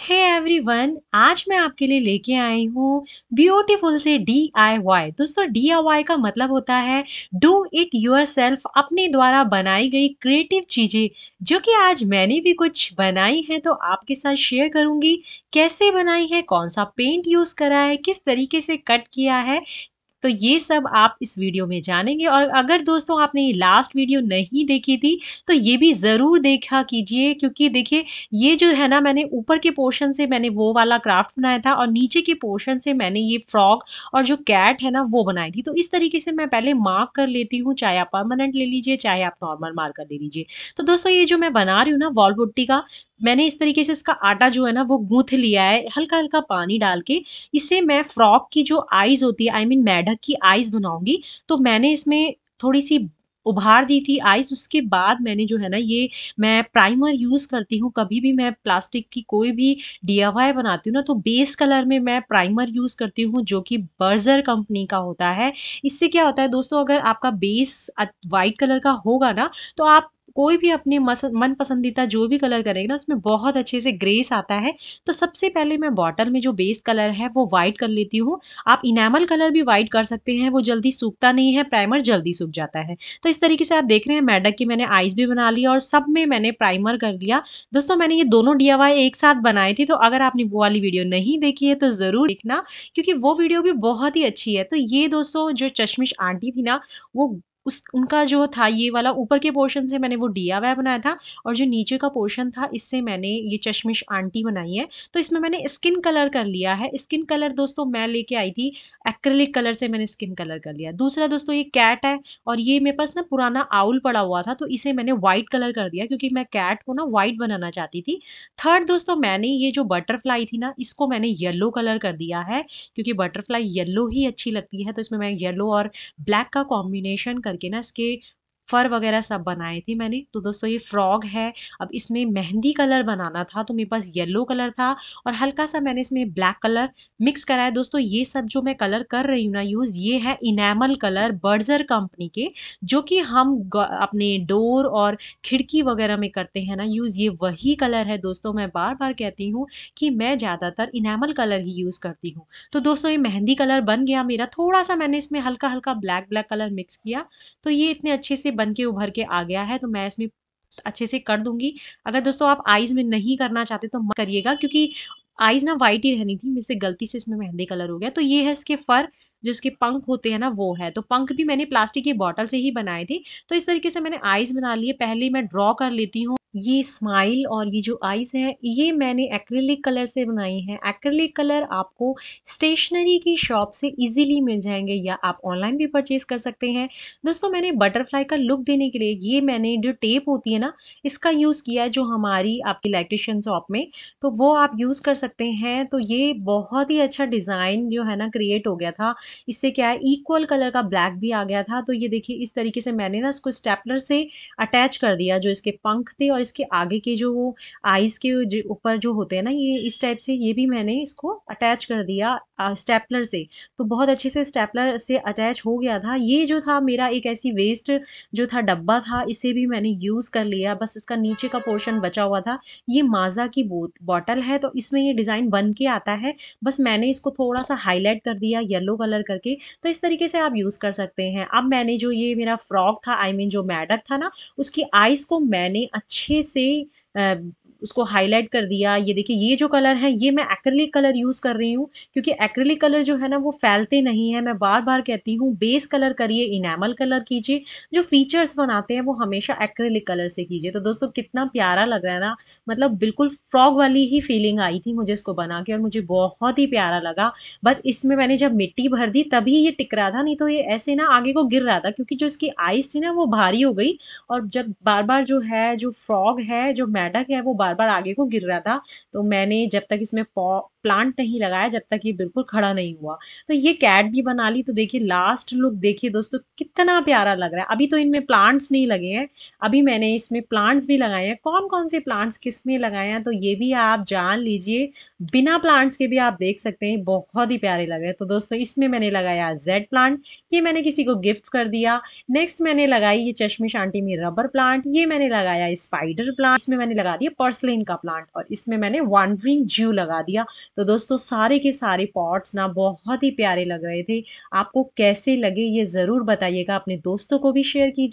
Hey everyone आज मैं आपके लिए लेके आई हूँ ब्यूटीफुल से डी आई वाई दोस्तों डी आई वाई का मतलब होता है डू इट योर सेल्फ अपने द्वारा बनाई गई क्रिएटिव चीज़ें, जो कि आज मैंने भी कुछ बनाई है तो आपके साथ शेयर करूँगी। कैसे बनाई है, कौन सा पेंट यूज़ करा है, किस तरीके से कट किया है तो ये सब आप इस वीडियो में जानेंगे। और अगर दोस्तों आपने ये लास्ट वीडियो नहीं देखी थी तो ये भी ज़रूर देखा कीजिए, क्योंकि देखिए, ये जो है ना, मैंने ऊपर के पोर्शन से मैंने वो वाला क्राफ्ट बनाया था और नीचे के पोर्शन से मैंने ये फ्रॉक और जो कैट है ना, वो बनाई थी। तो इस तरीके से मैं पहले मार्क कर लेती हूँ, चाहे आप परमानेंट ले लीजिए, चाहे आप नॉर्मल मार्कर ले लीजिए तो दोस्तों, ये जो मैं बना रही हूँ ना, वॉल पुट्टी का मैंने इस तरीके से इसका आटा जो है ना, वो गूंथ लिया है हल्का हल्का पानी डाल के। इसे मैं फ्रॉक की जो आईज होती है आई मीन मेढक की आईज बनाऊँगी। तो मैंने इसमें थोड़ी सी उभार दी थी आइस उसके बाद मैंने जो है ना, ये मैं प्राइमर यूज़ करती हूँ। कभी भी मैं प्लास्टिक की कोई भी डीआईवाई बनाती हूँ ना तो बेस कलर में मैं प्राइमर यूज़ करती हूँ, जो कि बर्जर कंपनी का होता है। इससे क्या होता है दोस्तों, अगर आपका बेस वाइट कलर का होगा ना तो आप कोई भी अपने मन पसंदीदा जो भी कलर करेंगे ना, उसमें बहुत अच्छे से ग्रेस आता है। तो सबसे पहले मैं बॉटल में जो बेस कलर है, वो वाइट कर लेती हूँ। आप इनेमल कलर भी वाइट कर सकते हैं, वो जल्दी सूखता नहीं है, प्राइमर जल्दी सूख जाता है। तो इस तरीके से आप देख रहे हैं, मैडक की मैंने आइस भी बना लिया और सब में मैंने प्राइमर कर लिया। दोस्तों, मैंने ये दोनों डी एक साथ बनाए थे तो अगर आपने वो वाली वीडियो नहीं देखी है तो ज़रूर देखना, क्योंकि वो वीडियो भी बहुत ही अच्छी है। तो ये दोस्तों, जो चश्मिश आंटी थी ना, वो उस, उनका जो था ये वाला ऊपर के पोर्शन से मैंने वो डिया डीआईवाई बनाया था और जो नीचे का पोर्शन था इससे मैंने ये चश्मिश आंटी बनाई है। तो इसमें मैंने स्किन कलर कर लिया है। स्किन कलर दोस्तों मैं लेके आई थी एक्रेलिक कलर से मैंने स्किन कलर कर लिया। दूसरा दोस्तों ये कैट है और ये मेरे पास ना पुराना आउल पड़ा हुआ था तो इसे मैंने व्हाइट कलर कर दिया क्योंकि मैं कैट को ना व्हाइट बनाना चाहती थी। थर्ड दोस्तों मैंने ये जो बटरफ्लाई थी ना, इसको मैंने येलो कलर कर दिया है क्योंकि बटरफ्लाई येलो ही अच्छी लगती है। तो इसमें मैं येलो और ब्लैक का कॉम्बिनेशन करके ना इसके फर वगैरह सब बनाए थे मैंने। तो दोस्तों, ये फ्रॉग है। अब इसमें मेहंदी कलर बनाना था तो मेरे पास येलो कलर था और हल्का सा मैंने इसमें ब्लैक कलर मिक्स करा है। दोस्तों, ये सब जो मैं कलर कर रही हूँ ना यूज़, ये है इनेमल कलर बर्जर कंपनी के, जो कि हम अपने डोर और खिड़की वगैरह में करते हैं ना यूज़, ये वही कलर है। दोस्तों, मैं बार बार कहती हूँ कि मैं ज़्यादातर इनेमल कलर ही यूज़ करती हूँ। तो दोस्तों, ये मेहंदी कलर बन गया मेरा। थोड़ा सा मैंने इसमें हल्का हल्का ब्लैक ब्लैक कलर मिक्स किया। तो ये इतने अच्छे से बन के उभर के आ गया है तो मैं इसमें अच्छे से कर दूँगी। अगर दोस्तों आप आईज में नहीं करना चाहते तो मत करिएगा, क्योंकि आईज ना व्हाइट ही रहनी थी, मुझसे गलती से इसमें मेहंदी कलर हो गया। तो ये है इसके फर, जो इसके पंख होते हैं ना, वो है। तो पंख भी मैंने प्लास्टिक की बॉटल से ही बनाए थे तो इस तरीके से मैंने आईज बना लिए। पहले मैं ड्रॉ कर लेती हूँ। ये स्माइल और ये जो आईज है, ये मैंने एक्रेलिक कलर से बनाई है। एक्रेलिक कलर आपको स्टेशनरी की शॉप से इजीली मिल जाएँगे या आप ऑनलाइन भी परचेज कर सकते हैं। दोस्तों, मैंने बटरफ्लाई का लुक देने के लिए, ये मैंने जो टेप होती है ना, इसका यूज़ किया है जो हमारी आपकी इलेक्ट्रिशियन शॉप में तो वो आप यूज़ कर सकते हैं। तो ये बहुत ही अच्छा डिज़ाइन जो है ना क्रिएट हो गया था। इससे क्या है इक्वल कलर का ब्लैक भी आ गया था। तो ये देखिए, इस तरीके से मैंने ना इसको स्टेपलर से अटैच कर दिया, जो इसके पंख थे और और इसके आगे के जो वो आइज़ के ऊपर जो होते हैं ना, ये इस टाइप से, ये भी मैंने इसको अटैच कर दिया स्टेपलर से। तो बहुत अच्छे से स्टेपलर से अटैच हो गया था। ये जो था मेरा एक ऐसी वेस्ट जो था, डब्बा था, इसे भी मैंने यूज़ कर लिया। बस इसका नीचे का पोर्शन बचा हुआ था। ये माज़ा की बॉटल है तो इसमें ये डिज़ाइन बन के आता है। बस मैंने इसको थोड़ा सा हाईलाइट कर दिया येलो कलर करके। तो इस तरीके से आप यूज़ कर सकते हैं। अब मैंने जो ये मेरा फ्रॉक था आई I मीन mean जो मैडक था ना, उसकी आइज़ को मैंने अच्छे अच्छे से उसको हाईलाइट कर दिया, ये देखिए, ये जो कलर है, ये मैं एक्रेलिक कलर यूज़ कर रही हूँ, क्योंकि एक्रेलिक कलर जो है ना, वो फैलते नहीं है। मैं बार बार कहती हूँ बेस कलर करिए इनेमल कलर कीजिए, जो फीचर्स बनाते हैं, वो हमेशा एक्रेलिक कलर से कीजिए। तो दोस्तों, कितना प्यारा लग रहा है ना मतलब बिल्कुल फ्रॉग वाली ही फीलिंग आई थी मुझे इसको बना के, और मुझे बहुत ही प्यारा लगा। बस इसमें मैंने जब मिट्टी भर दी, तभी ये टिक रहा था, नहीं तो ये ऐसे ना आगे को गिर रहा था, क्योंकि जो इसकी आइस थी ना, वो भारी हो गई, और जब बार बार जो है, जो फ्रॉग है, जो मैडक है, वो बार बार बार आगे को गिर रहा था तो मैंने जब तक इसमें प्लांट नहीं लगाया, जब तक ये बिल्कुल खड़ा नहीं हुआ। तो ये कैट भी बना ली तो देखिए लास्ट लुक देखिए दोस्तों, कितना प्यारा लग रहा है। अभी तो इनमें प्लांट्स नहीं लगे हैं, अभी मैंने इसमें प्लांट्स भी लगाए हैं। कौन कौन से प्लांट्स किसमें लगाए हैं तो ये भी आप जान लीजिए। बिना प्लांट्स के भी आप देख सकते हैं, बहुत ही प्यारे लग रहे हैं। तो दोस्तों, इसमें मैंने लगाया जेड प्लांट ये मैंने किसी को गिफ्ट कर दिया। नेक्स्ट मैंने लगाई ये चश्मी आंटी में रबर प्लांट ये मैंने लगाया स्पाइडर प्लांट इसमें मैंने लगा दिया पर्स मसलिन का प्लांट और इसमें मैंने वांडरिंग ज्यू लगा दिया। तो दोस्तों, सारे के सारे पॉट्स ना बहुत ही प्यारे लग रहे थे। आपको कैसे लगे ये ज़रूर बताइएगा। अपने दोस्तों को भी शेयर कीजिए।